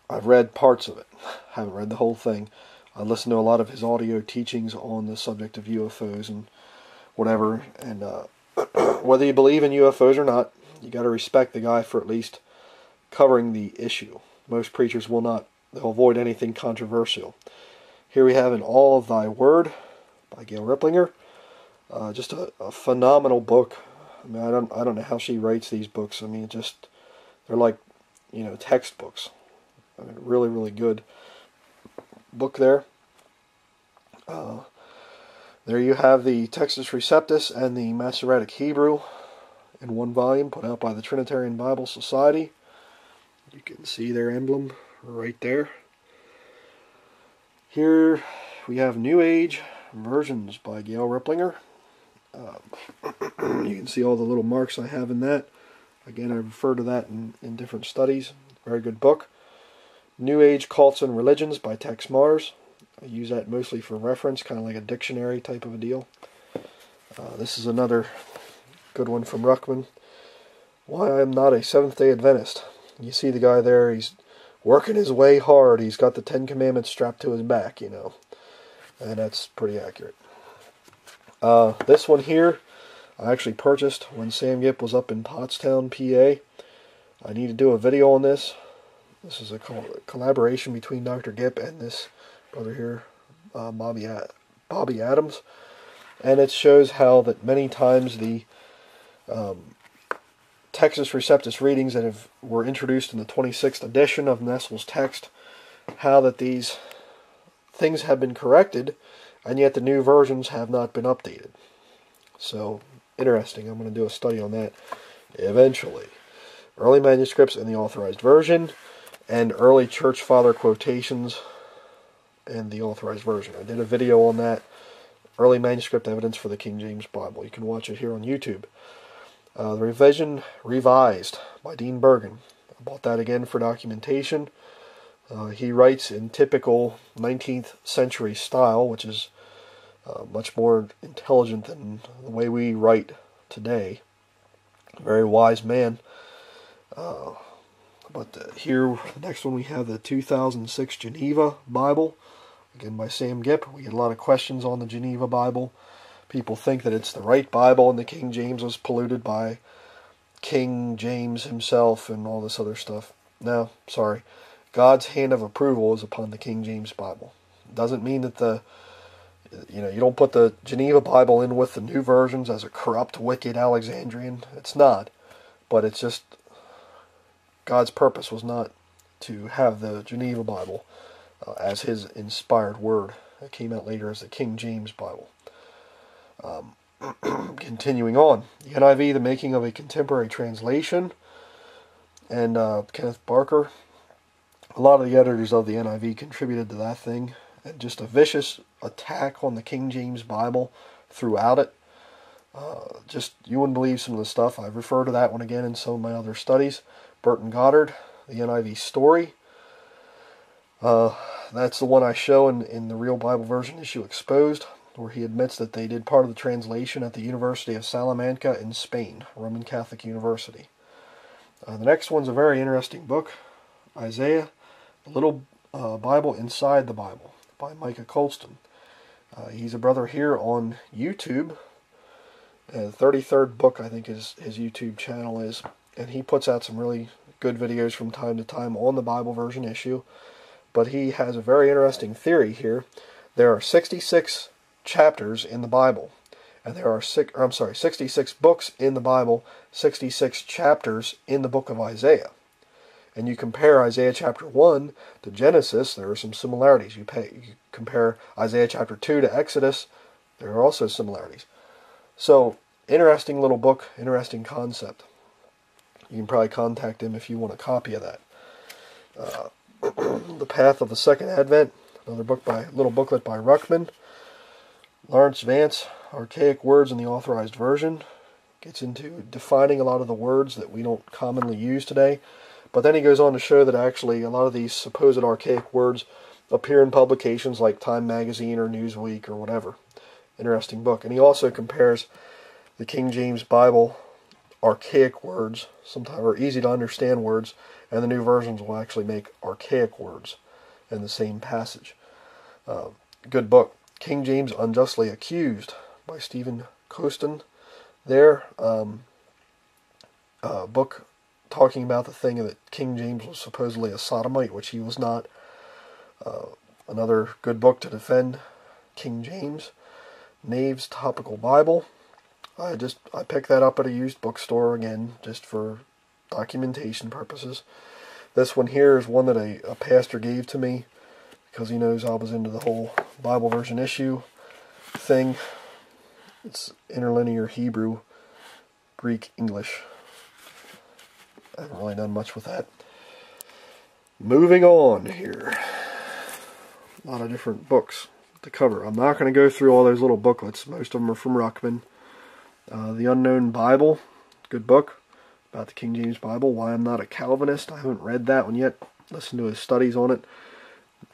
I've read parts of it, haven't read the whole thing. I listened to a lot of his audio teachings on the subject of UFOs and whatever. And uh, whether you believe in UFOs or not, you got to respect the guy for at least covering the issue. Most preachers will not; they'll avoid anything controversial. Here we have "In All of Thy Word" by Gail Riplinger. Uh, just a, a, phenomenal book. I mean, I don't I don't know how she writes these books. I mean, just they're like you know textbooks. I mean, really really good book there. Uh, there you have the Textus Receptus and the Masoretic Hebrew in one volume put out by the Trinitarian Bible Society. You can see their emblem right there. Here we have New Age versions by Gail Riplinger. Uh, you can see all the little marks I have in that. Again, I refer to that in, in different studies. Very good book. New Age Cults and Religions by Texe Marrs. I use that mostly for reference, kind of like a dictionary type of a deal. Uh, this is another good one from Ruckman. Why I am not a Seventh day Adventist. You see the guy there, he's working his way hard. He's got the Ten Commandments strapped to his back, you know. And that's pretty accurate. Uh, this one here, I actually purchased when Sam Gipp was up in Pottstown, PA. I need to do a video on this. This is a collaboration between Dr. Gipp and this brother here, uh, Bobby, Bobby Adams. And it shows how that many times the um, Textus Receptus readings that have, were introduced in the 26th edition of Nestle's text, how that these things have been corrected, and yet the new versions have not been updated. So, interesting. I'm going to do a study on that eventually. Early manuscripts in the authorized version, and early church father quotations in the authorized version. I did a video on that. Early manuscript evidence for the King James Bible. You can watch it here on YouTube. Uh, the revision revised by Dean Burgon. I bought that again for documentation. Uh, he writes in typical 19th century style, which is uh, much more intelligent than the way we write today. A very wise man. Uh, but uh, here, next one we have the 2006 Geneva Bible, again by Sam Gipp. We get a lot of questions on the Geneva Bible. People think that it's the right Bible and the King James was polluted by King James himself and all this other stuff. No, sorry. God's hand of approval is upon the King James Bible. It Doesn't mean that the you know, you don't put the Geneva Bible in with the new versions as a corrupt, wicked Alexandrian. It's not. But it's just God's purpose was not to have the Geneva Bible uh, as his inspired word. It came out later as the King James Bible. Um, continuing on, the NIV, the making of a contemporary translation, and uh, Kenneth Barker. A lot of the editors of the NIV contributed to that thing, and just a vicious attack on the King James Bible throughout it. Uh, just you wouldn't believe some of the stuff. I refer to that one again in some of my other studies. Burton Goddard, the NIV story. Uh, that's the one I show in, in the Real Bible Version issue exposed, where he admits that they did part of the translation at the University of Salamanca in Spain, Roman Catholic University. Uh, the next one's a very interesting book, Isaiah, the little uh, Bible inside the Bible, by Micah Colston. Uh, he's a brother here on YouTube. Uh, 33rd book, I think, is his YouTube channel is and he puts out some really good videos from time to time on the Bible version issue. But he has a very interesting theory here. There are 66 chapters in the Bible, and there are six, I'm sorry, 66 books in the Bible, 66 chapters in the book of Isaiah. And you compare Isaiah chapter 1 to Genesis, there are some similarities. You, pay, you compare Isaiah chapter 2 to Exodus, there are also similarities. So, interesting little book, interesting concept. You can probably contact him if you want a copy of that. Uh, the Path of the Second Advent, another book by little booklet by Ruckman. Laurence Vance, Archaic Words in the Authorized Version, gets into defining a lot of the words that we don't commonly use today. But then he goes on to show that actually a lot of these supposed archaic words appear in publications like Time Magazine or Newsweek or whatever. Interesting book. And he also compares the King James Bible archaic words, sometimes or easy to understand words, and the new versions will actually make archaic words in the same passage. Uh, good book. King James Unjustly Accused by Stephen Coston. There, um, book talking about the thing that King James was supposedly a sodomite, which he was not. Uh, another good book to defend King James. Nave's Topical Bible. I just I picked that up at a used bookstore again, just for documentation purposes. This one here is one that a, a pastor gave to me because he knows I was into the whole Bible version issue thing. It's interlinear Hebrew, Greek, English. I haven't really done much with that. Moving on here. A lot of different books to cover. I'm not going to go through all those little booklets. Most of them are from Ruckman. Uh, the Unknown Bible, good book about the King James Bible. Why I'm not a Calvinist. I haven't read that one yet. Listen to his studies on it.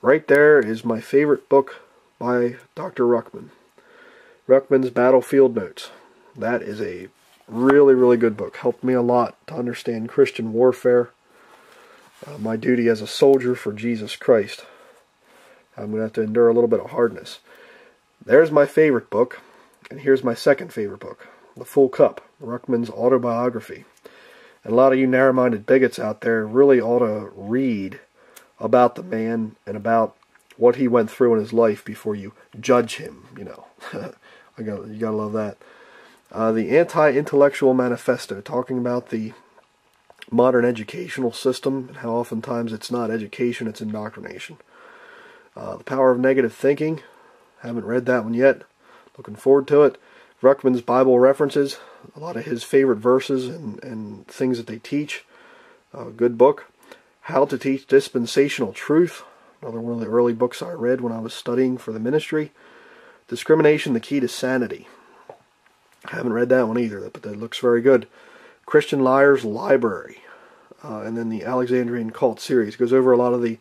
right there is my favorite book by Dr. Ruckman. Ruckman's Battlefield Notes. That is a really, really good book. Helped me a lot to understand Christian warfare, uh, my duty as a soldier for Jesus Christ. I'm going to have to endure a little bit of hardness. There's my favorite book, and here's my second favorite book, The Full Cup, Ruckman's autobiography. And a lot of you narrow-minded bigots out there really ought to read about the man and about what he went through in his life before you judge him, you know. I got you gotta love that. Uh, the Anti-Intellectual Manifesto, talking about the modern educational system and how oftentimes it's not education, it's indoctrination. Uh, the Power of Negative Thinking, haven't read that one yet. Looking forward to it. Ruckman's Bible references, a lot of his favorite verses and, and things that they teach. Uh, good book. How to Teach Dispensational Truth, another one of the early books I read when I was studying for the ministry. Discrimination, the Key to Sanity. I haven't read that one either, but that looks very good. Christian Liars Library. Uh, and then the Alexandrian Cult series goes over a lot of the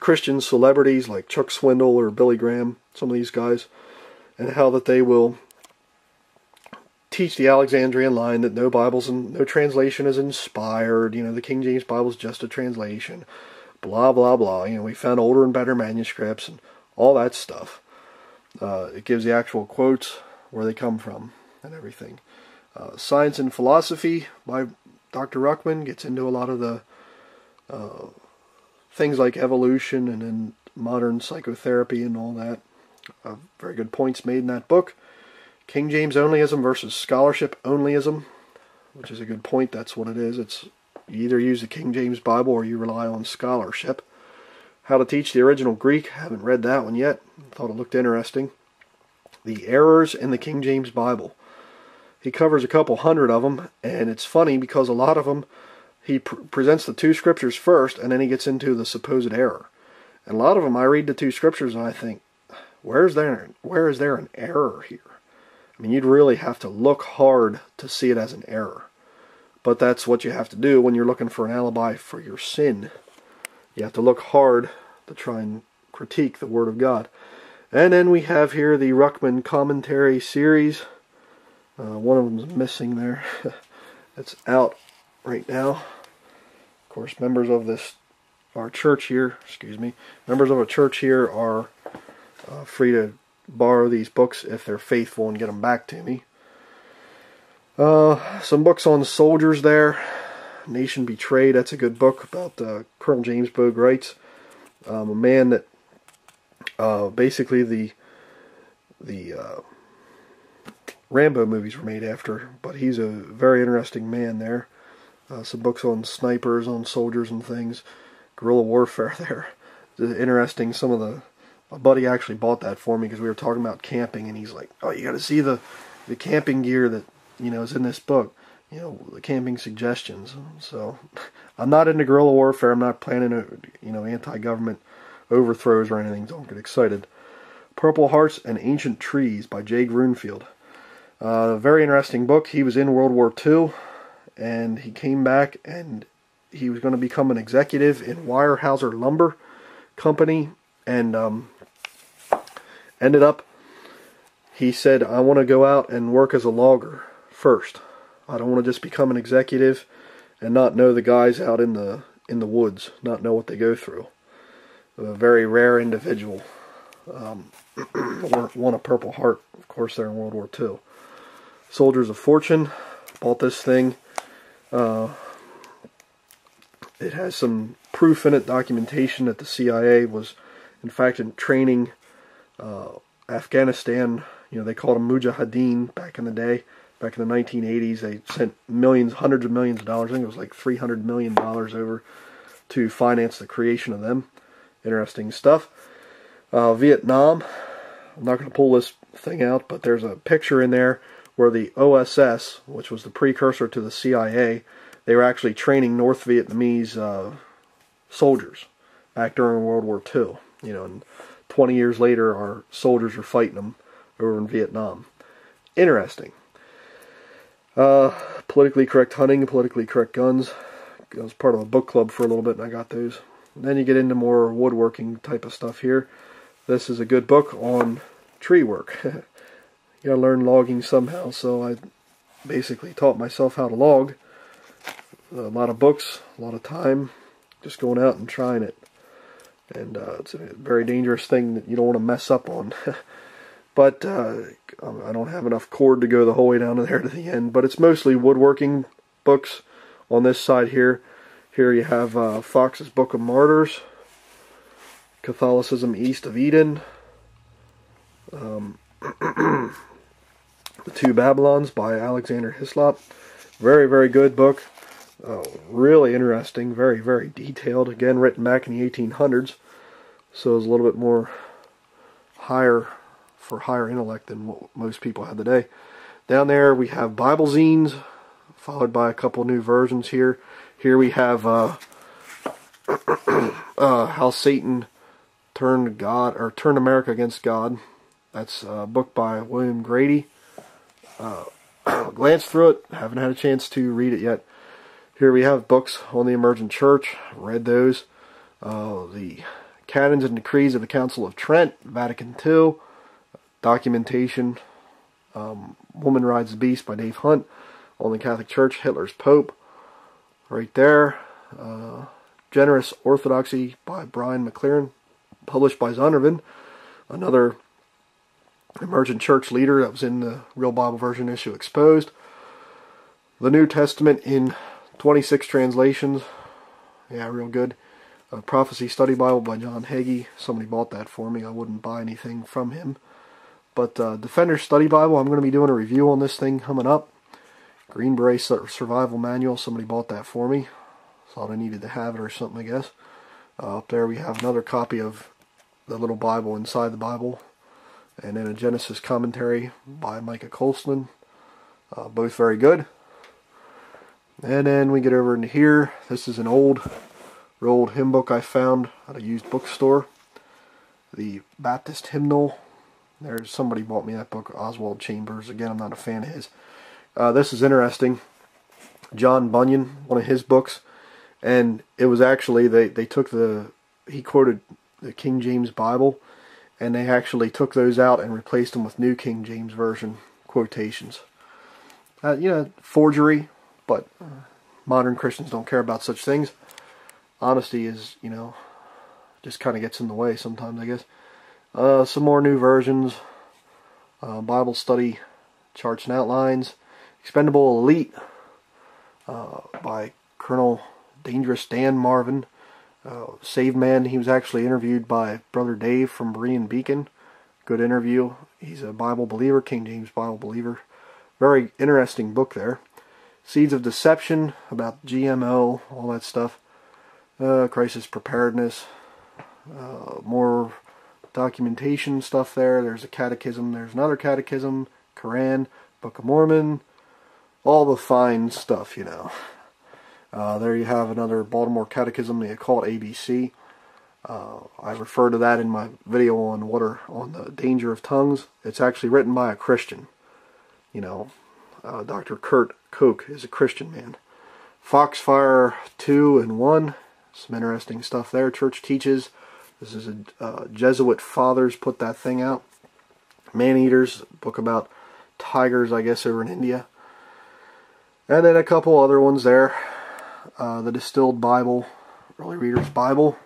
Christian celebrities like Chuck Swindoll or Billy Graham, some of these guys, and how that they will teach the Alexandrian line that no Bibles and no translation is inspired. You know, the King James Bible is just a translation. Blah blah blah. You know, we found older and better manuscripts and all that stuff. Uh, it gives the actual quotes where they come from and everything. Uh, Science and Philosophy by Dr. Ruckman gets into a lot of the uh, things like evolution and then modern psychotherapy and all that. Uh, very good points made in that book. King James onlyism versus scholarship onlyism, which is a good point. That's what it is. It's you either use the King James Bible or you rely on scholarship. How to Teach the Original Greek. Haven't read that one yet. Thought it looked interesting. The Errors in the King James Bible. He covers a couple hundred of them, and it's funny because a lot of them he pr presents the two scriptures first, and then he gets into the supposed error. And a lot of them, I read the two scriptures and I think, where's there, where is there an error here? I mean, you'd really have to look hard to see it as an error. But that's what you have to do when you're looking for an alibi for your sin. You have to look hard to try and critique the Word of God. And then we have here the Ruckman Commentary Series. Uh, one of them's missing there. it's out right now. Of course, members of this, our church here, excuse me, members of a church here are uh, free to borrow these books if they're faithful and get them back to me. Uh, some books on soldiers there. Nation Betrayed, that's a good book about uh, Colonel James Bogue Um, a man that uh, basically the the uh, Rambo movies were made after, but he's a very interesting man there. Uh, some books on snipers, on soldiers and things, guerrilla warfare there. Interesting. Some of the my buddy actually bought that for me because we were talking about camping, and he's like, "Oh, you got to see the the camping gear that you know is in this book." You know, the camping suggestions. So, I'm not into guerrilla warfare. I'm not planning a you know anti-government overthrows or anything. Don't get excited. Purple Hearts and Ancient Trees by Jay Grunfeld. Uh, very interesting book. He was in World War II, and he came back and he was going to become an executive in Weyerhaeuser Lumber Company, and um, ended up. He said, "I want to go out and work as a logger first. I don't want to just become an executive and not know the guys out in the in the woods, not know what they go through." A very rare individual. Um, won a Purple Heart, of course, there in World War II. Soldiers of Fortune. Bought this thing. Uh, it has some proof in it, documentation that the CIA was, in fact, in training uh, Afghanistan. You know, they called them Mujahideen back in the day. Back in the 1980s, they sent millions, hundreds of millions of dollars. I think it was like 300 million dollars over to finance the creation of them. Interesting stuff. Uh, Vietnam. I'm not going to pull this thing out, but there's a picture in there where the OSS, which was the precursor to the CIA, they were actually training North Vietnamese uh, soldiers back during World War II. You know, and 20 years later, our soldiers are fighting them over in Vietnam. Interesting. Uh, politically correct hunting, politically correct guns. I was part of a book club for a little bit, and I got those. Then you get into more woodworking type of stuff here. This is a good book on tree work. you gotta learn logging somehow, so I basically taught myself how to log. A lot of books, a lot of time, just going out and trying it. And uh, it's a very dangerous thing that you don't want to mess up on. but uh, I don't have enough cord to go the whole way down to there to the end. But it's mostly woodworking books on this side here. Here you have uh, Foxe's Book of Martyrs, Catholicism East of Eden, um, The Two Babylons by Alexander Hislop. Very, very good book. Uh, really interesting, very, very detailed. Again, written back in the 1800s, so it's a little bit more higher for higher intellect than what most people have today. Down there we have Bible zines, followed by a couple new versions here. Here we have uh, uh, how Satan turned God or turned America against God. That's a book by William Grady. Uh, glanced through it, haven't had a chance to read it yet. Here we have books on the emergent church. Read those. Uh, the Canons and Decrees of the Council of Trent, Vatican II. Documentation. Um, Woman Rides the Beast by Dave Hunt. On the Catholic Church, Hitler's Pope. Right there. Uh, Generous Orthodoxy by Brian McLaren. Published by Zondervan. Another emergent church leader that was in the Real Bible Version issue exposed. The New Testament in 26 translations. Yeah, real good. A Prophecy Study Bible by John Hagee. Somebody bought that for me. I wouldn't buy anything from him. But uh, Defender Study Bible, I'm going to be doing a review on this thing coming up. Green Beret Survival Manual, somebody bought that for me. Thought I needed to have it or something, I guess. Uh, up there we have another copy of the little Bible inside the Bible. And then a Genesis commentary by Micah Colston. Uh, both very good. And then we get over into here. This is an old, old hymn book I found at a used bookstore. The Baptist Hymnal. There's somebody bought me that book, Oswald Chambers. Again, I'm not a fan of his. Uh, this is interesting. John Bunyan, one of his books, and it was actually they they took the he quoted the King James Bible, and they actually took those out and replaced them with New King James Version quotations. Uh, you know, forgery, but modern Christians don't care about such things. Honesty is, you know, just kind of gets in the way sometimes, I guess. Uh, some more new versions. Uh, Bible study charts and outlines. Expendable Elite uh, by Colonel Dangerous Dan Marvin. Uh, Save Man, he was actually interviewed by Brother Dave from Berean Beacon. Good interview. He's a Bible believer, King James Bible believer. Very interesting book there. Seeds of Deception about GMO, all that stuff. Uh, crisis preparedness. Uh, more documentation stuff there. There's a catechism. There's another catechism. Quran, Book of Mormon, all the fine stuff, you know. Uh, there you have another Baltimore Catechism. the Occult ABC. Uh, I refer to that in my video on water on the danger of tongues. It's actually written by a Christian. You know, uh, Dr. Kurt Koch is a Christian man. Foxfire 2 and 1. Some interesting stuff there. Church teaches. This is a uh, Jesuit fathers put that thing out. Man Eaters, book about tigers, I guess, over in India. And then a couple other ones there. Uh, the Distilled Bible, Early Reader's Bible.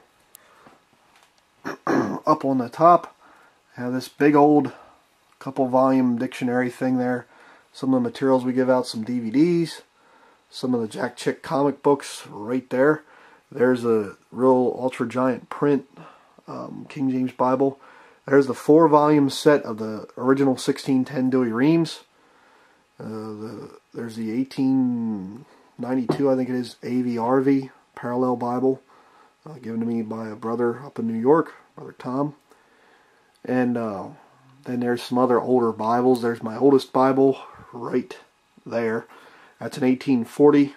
Up on the top, have this big old couple volume dictionary thing there. Some of the materials we give out, some DVDs, some of the Jack Chick comic books right there. There's a real ultra giant print um, King James Bible. There's the four volume set of the original 1610 Douay-Rheims. Uh, the, there's the 1892, I think it is, AVRV Parallel Bible, uh, given to me by a brother up in New York, Brother Tom. And uh, then there's some other older Bibles. There's my oldest Bible right there. That's an 1840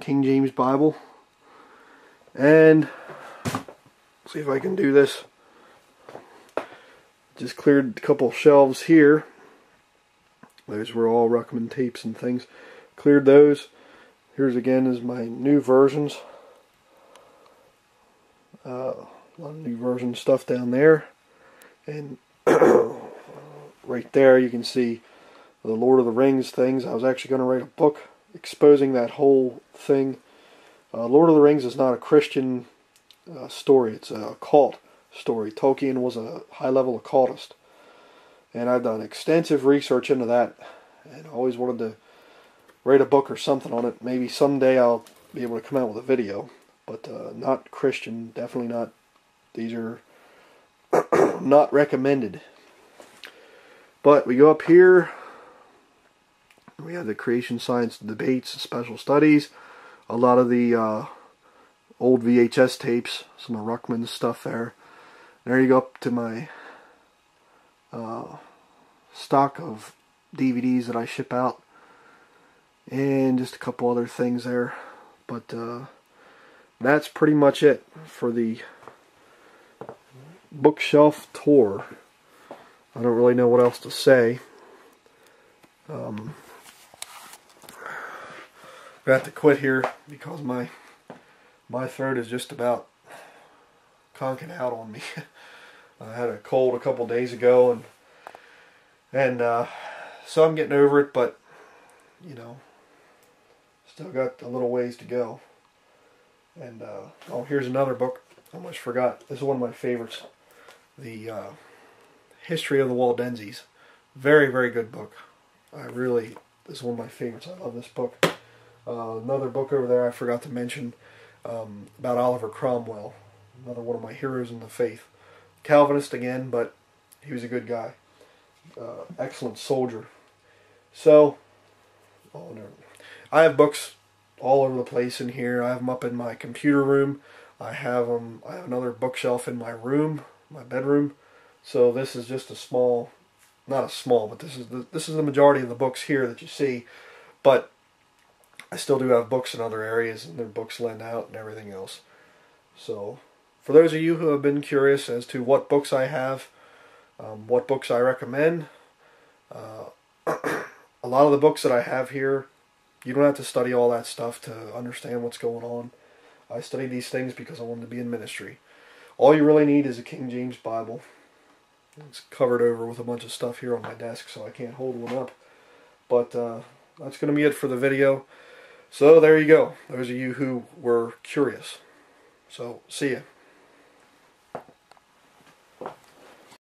King James Bible. And see if I can do this. Just cleared a couple shelves here. Those were all Ruckman tapes and things. Cleared those. Here's again is my new versions. Uh, a lot of new version stuff down there. And right there you can see the Lord of the Rings things. I was actually going to write a book exposing that whole thing. Uh, Lord of the Rings is not a Christian uh, story, it's a cult story. Tolkien was a high level occultist. And I've done extensive research into that and always wanted to write a book or something on it. Maybe someday I'll be able to come out with a video, but uh, not Christian, definitely not. These are not recommended. But we go up here. We have the creation science debates, special studies, a lot of the uh, old VHS tapes, some of Ruckman's stuff there. There you go up to my uh, stock of DVDs that I ship out, and just a couple other things there. But uh, that's pretty much it for the bookshelf tour. I don't really know what else to say. Um, Have to quit here because my my throat is just about conking out on me. I had a cold a couple days ago and and uh, so I'm getting over it, but you know, still got a little ways to go. And uh, oh, here's another book. I almost forgot. This is one of my favorites the uh, History of the Waldenses. Very, very good book. I really, this is one of my favorites. I love this book. Uh, another book over there I forgot to mention um, about Oliver Cromwell. Another one of my heroes in the faith. Calvinist again, but he was a good guy. Uh, excellent soldier. So, oh no. I have books all over the place in here. I have them up in my computer room. I have them. I have another bookshelf in my room my bedroom. So this is just a small, not a small, but this is the, this is the majority of the books here that you see. But I still do have books in other areas, and their books lend out and everything else. So for those of you who have been curious as to what books I have, um, what books I recommend, uh, a lot of the books that I have here, you don't have to study all that stuff to understand what's going on. I study these things because I wanted to be in ministry. All you really need is a King James Bible. It's covered over with a bunch of stuff here on my desk, so I can't hold one up. But uh, that's going to be it for the video. So there you go. Those of you who were curious. So, see ya.